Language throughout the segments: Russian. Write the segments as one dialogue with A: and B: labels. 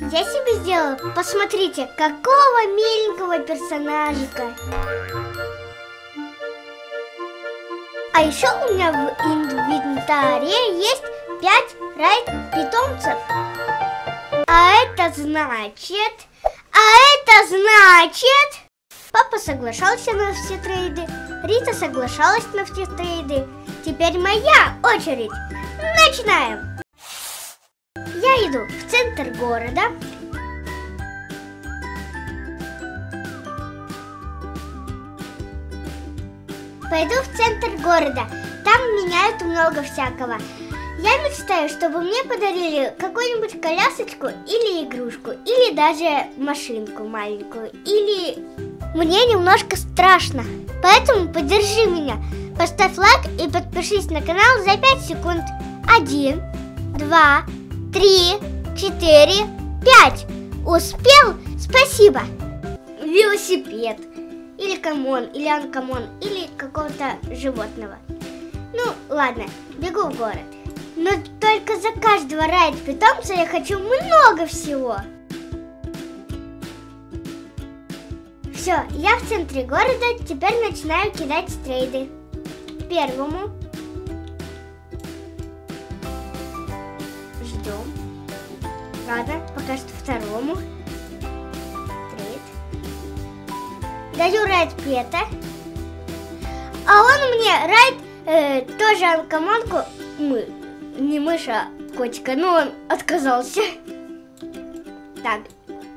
A: Я себе сделала, посмотрите, какого миленького персонажика. А еще у меня в инвентаре есть 5 райд питомцев. А это значит... А это значит... Папа соглашался на все трейды, Рита соглашалась на все трейды. Теперь моя очередь. Начинаем! Я иду в центр города. Пойду в центр города. Там меняют много всякого. Я мечтаю, чтобы мне подарили какую-нибудь колясочку или игрушку, или даже машинку маленькую, или... Мне немножко страшно, поэтому поддержи меня. Поставь лайк и подпишись на канал за 5 секунд. Один, два, три, четыре, пять. Успел? Спасибо. Велосипед. Или common, или uncommon, или какого-то животного. Ну, ладно, бегу в город. Но только за каждого ride питомца я хочу много всего. Все, я в центре города, теперь начинаю кидать трейды. Первому. Ладно, пока что второму. Trade. Даю ride пета. А он мне ride э, тоже uncommon -ку, мы- не мыша, котика, но он отказался. Так,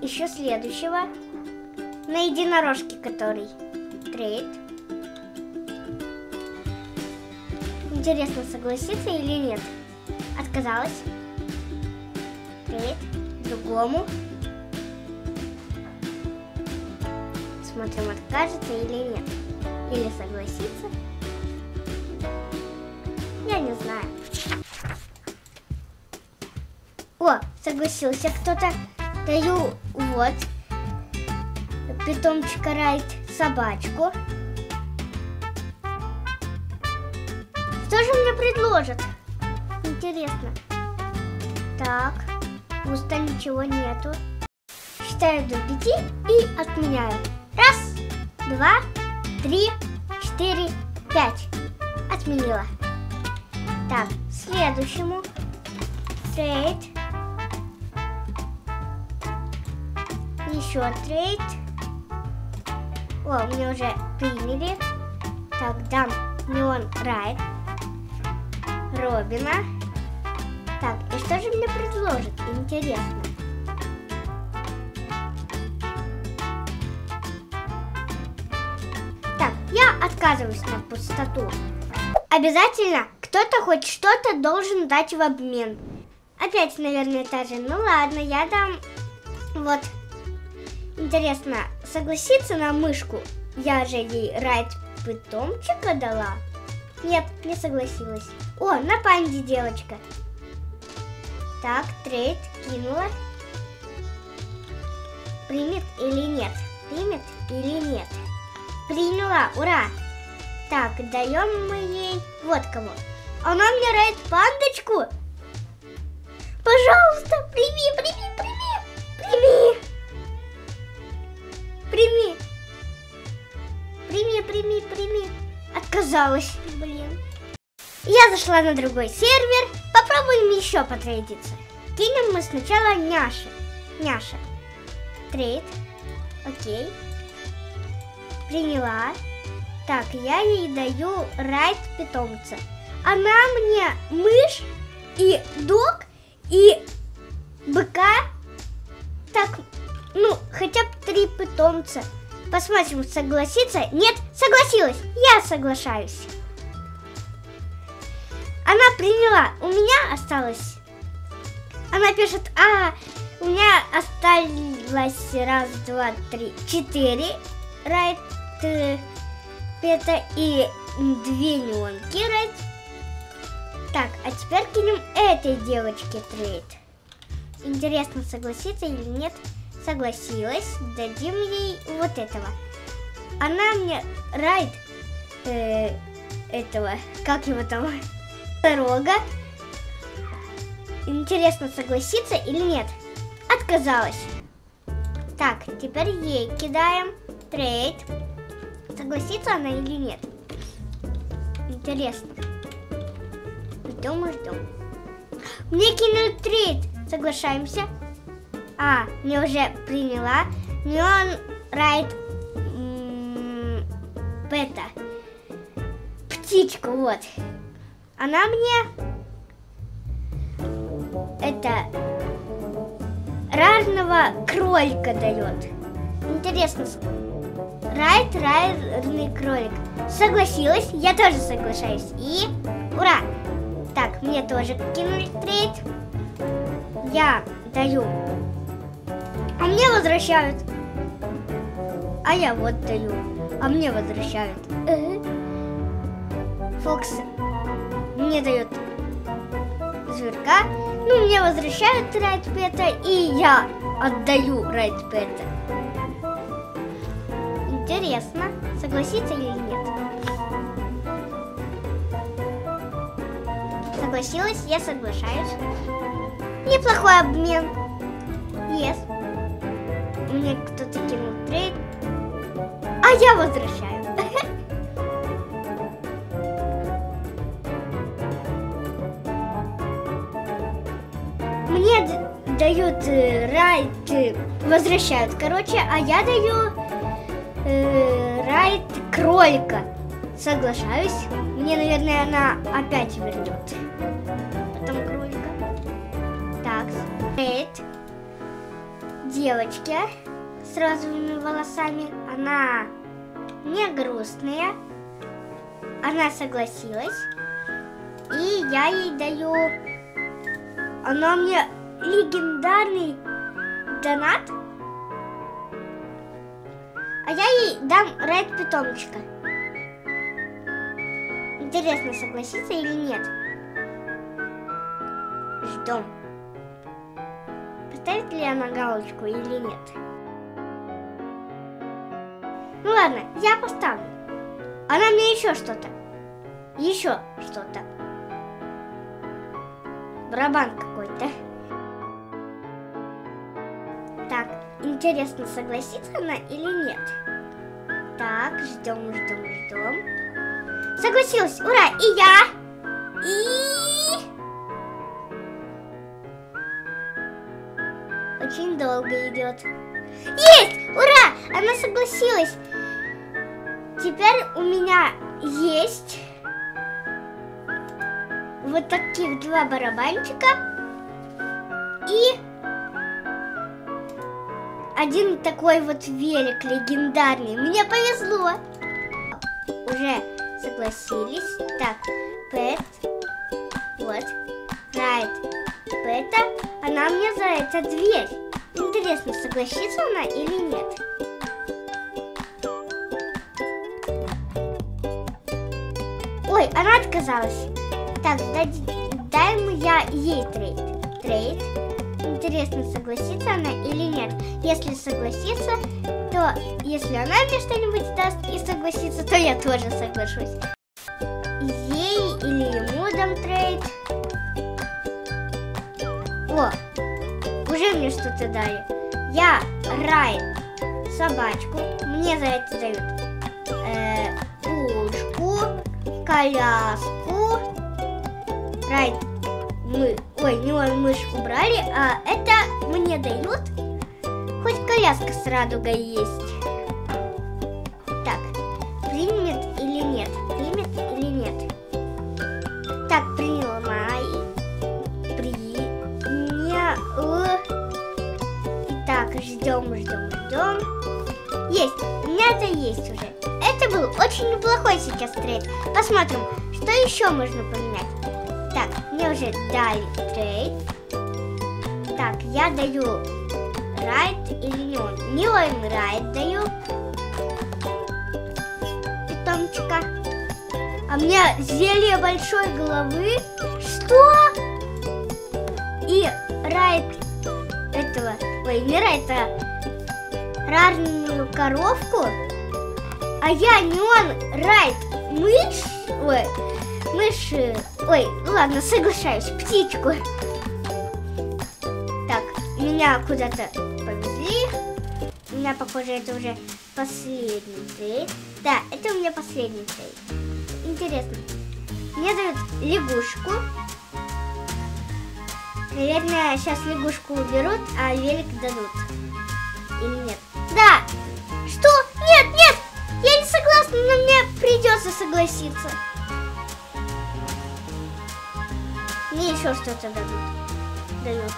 A: еще следующего. На единорожке, который trade. Интересно, согласится или нет? Отказалась. Trade. Другому. Смотрим, откажется или нет. Или согласится. Я не знаю. О, согласился кто-то. Даю вот питомчика Райт собачку. Что же мне предложат? Интересно. Так, пусто ничего нету. Считаю до пяти и отменяю. Раз, два, три, четыре, пять. Отменила. Так, следующему. Trade. Еще trade. О, мне уже приняли. Так, дам Neon Ride. Робина. Так, и что же мне предложат? Интересно. Так, я отказываюсь на пустоту. Обязательно кто-то хоть что-то должен дать в обмен. Опять, наверное, та же. Ну ладно, я дам вот. Интересно, согласится на мышку? Я же ей райд питомчика дала. Нет, не согласилась. О, на панде девочка. Так, трейд кинула. Примет или нет? Примет или нет? Приняла, ура! Так, даем мы ей вот кого. Она мне райд пандочку. Пожалуйста, прими, прими, прими, прими. Прими. Прими, прими, прими. Отказалась, блин. Я зашла на другой сервер. Попробуем еще потрейдиться. Кинем мы сначала Няши. Няша. Трейд. Окей. Приняла. Так, я ей даю райд питомца. Она мне мышь и дог и быка. Так, ну, хотя бы три питомца. Посмотрим, согласится. Нет, согласилась. Я соглашаюсь. Приняла. У меня осталось. Она пишет, а, у меня осталось раз, два, три, четыре райт пета и две неонки райт. Так, а теперь кинем этой девочке трейд. Интересно, согласится или нет? Согласилась. Дадим ей вот этого. Она мне ride э, этого, как его там, дорога. Интересно, согласится или нет? отказалась. Так, теперь ей кидаем trade. Согласится она или нет? Интересно. Ждем и ждем. Мне кинули trade. Соглашаемся. А, мне уже приняла. Неон райт бета. Птичку, вот. Она мне это рарного кролика дает. Интересно. Райт, рарный кролик. Согласилась, я тоже соглашаюсь. И ура! Так, мне тоже кинули трейд. Я даю. А мне возвращают. А я вот даю. А мне возвращают. Фокс мне дает зверка. Ну, мне возвращают райтпета, и я отдаю райтпета. Интересно, согласится или нет? Согласилась, я соглашаюсь. Неплохой обмен. Yes. Мне кто-то кинул трейд. А я возвращаю. Райт, возвращают, короче, а я даю э, райт кролика. Соглашаюсь. Мне, наверное, она опять вернет. Потом кролика. Так, райт девочки с розовыми волосами. Она не грустная. Она согласилась. И я ей даю... Она мне легендарный донат. А я ей дам райд питомчика. Интересно, согласится или нет? Ждем. Поставит ли она галочку или нет? Ну ладно, я поставлю. Она мне еще что-то. Еще что-то. Барабан какой-то. Так, интересно, согласится она или нет? Так, ждем, ждем, ждем. Согласилась! Ура! И я! И... Очень долго идет. Есть! Ура! Она согласилась. Теперь у меня есть вот таких два барабанчика и один такой вот велик легендарный. Мне повезло. Уже согласились. Так, Пэт. Вот. Райт. Пэта. Она мне за это дверь. Интересно, согласится она или нет? Ой, она отказалась. Так, дай, дай я ей trade. Интересно, согласится она или нет. Если согласится, то если она мне что-нибудь даст и согласится, то я тоже соглашусь. Ей или ему дам trade. О, уже мне что-то дали. Я ride собачку. Мне за это дают э, пушку, коляску. Рай мы, ой, не он мышь убрали, а это мне дают. Хоть коляска с радугой есть. Так, примет или нет? Примет или нет? Так, приняла май. Принял. Так, ждем, ждем, ждем. Есть, у меня это есть уже. Это был очень неплохой сейчас trade. Посмотрим, что еще можно поменять. Так, мне уже дали trade. Так, я даю ride или neon? Neon ride даю. Питомчика. А мне зелье большой головы. Что? И ride этого, ой, не ride, а рарную коровку. А я neon ride мышь, ой, мыши, ой, ну ладно, соглашаюсь, птичку. Так, меня куда-то повезли. У меня, похоже, это уже последний trade. Да, это у меня последний trade. Интересно. Мне дают лягушку. Наверное, сейчас лягушку уберут, а велик дадут. Или нет? Да! Что? Нет, нет! Я не согласна, но мне придется согласиться. Еще что-то дадут. Дают.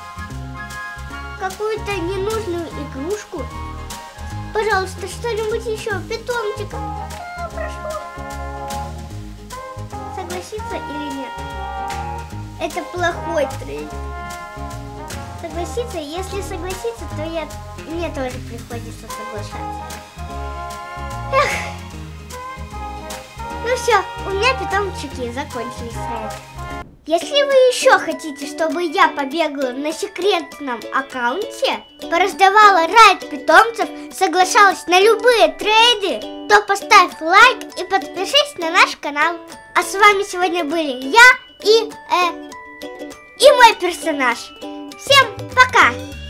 A: Какую-то ненужную игрушку. Пожалуйста, что-нибудь еще. Питомчика. А, прошу. Согласиться или нет? Это плохой трейд. Согласиться, если согласиться, то я мне тоже приходится соглашаться. Эх. Ну все, у меня питомчики закончились на это. Если вы еще хотите, чтобы я побегала на секретном аккаунте, пораздавала райд питомцев, соглашалась на любые трейды, то поставь лайк и подпишись на наш канал. А с вами сегодня были я и, э, и мой персонаж. Всем пока!